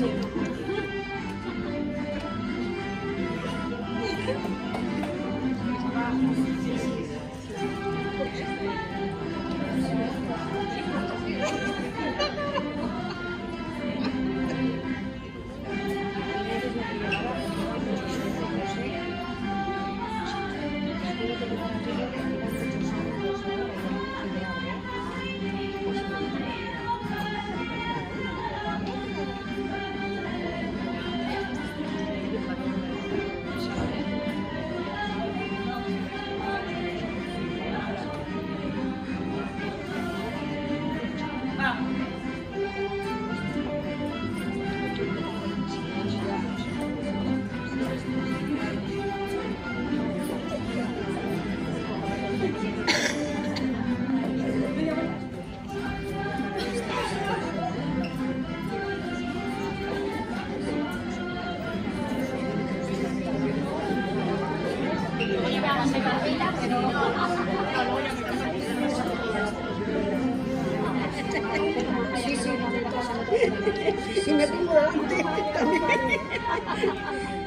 too. Sí, sí, Si me pongo delante, también.